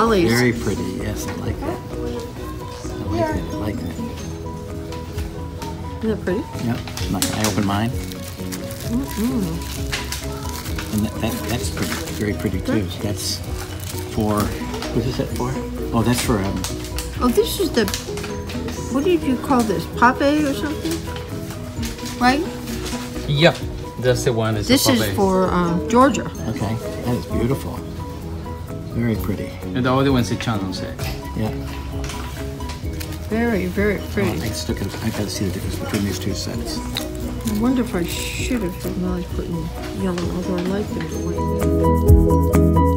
Millie's. Very pretty. Yes, I like that. I like that. I like that. Isn't that pretty? Yep. Like, I open mine. Mmm. And that, that, that's pretty, very pretty too. That's for, what is that for? Oh, that's for, um, Oh, this is the, what did you call this? Pape or something? Right? Yeah, that's the one. That's This a is for um, Georgia. okay, that is beautiful. Very pretty. And the other one's a channel set. Yeah. Very, very Oh, pretty. I still gotta, I gotta see the difference between these two sets. I wonder if I should have had Millie put in yellow, although I like them the way they